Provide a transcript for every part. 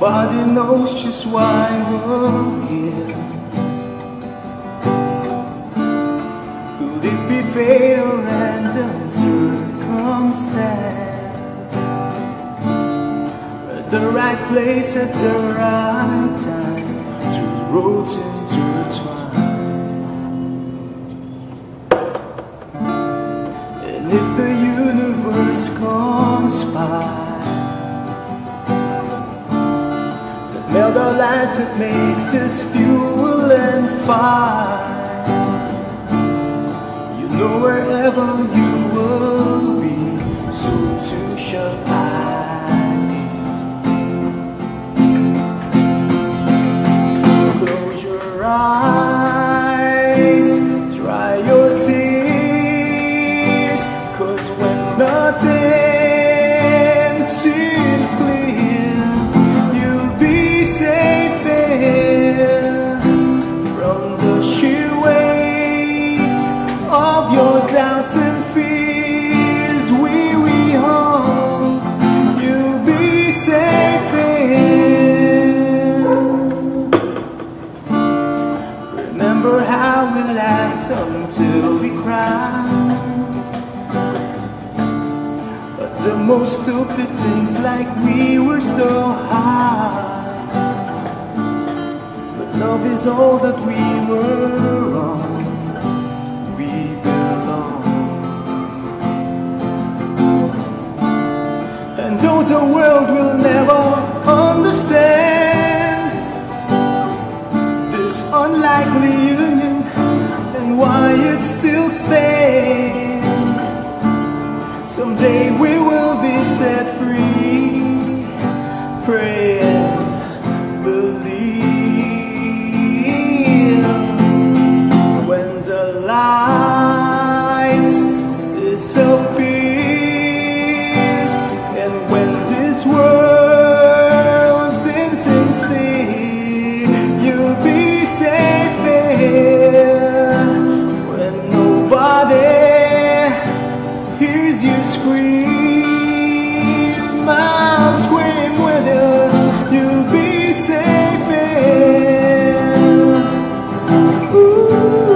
Nobody knows just why we're here. Could it be fate or random circumstance? At the right place at the right time, two roads intertwine. And if the The lights that makes us fuel and fire. You know wherever you doubts and fears We we home You'll be safe here. Remember how we laughed until we cried. But the most stupid things like we were so high. But love is all that we were on And though the world will never understand This unlikely union And why it still stands Ooh.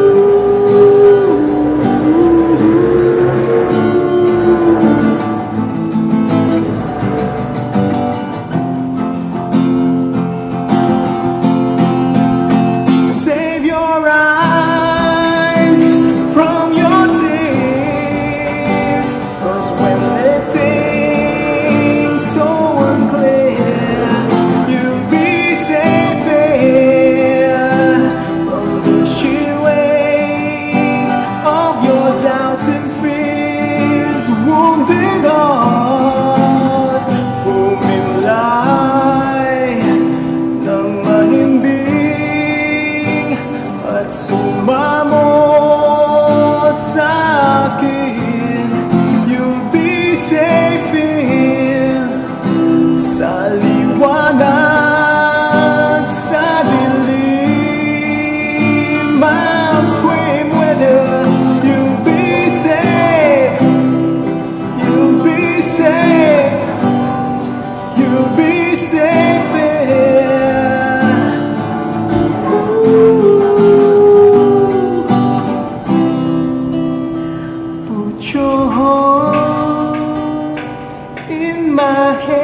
at sumamo sa akin. Yung bisig Put your heart in my head.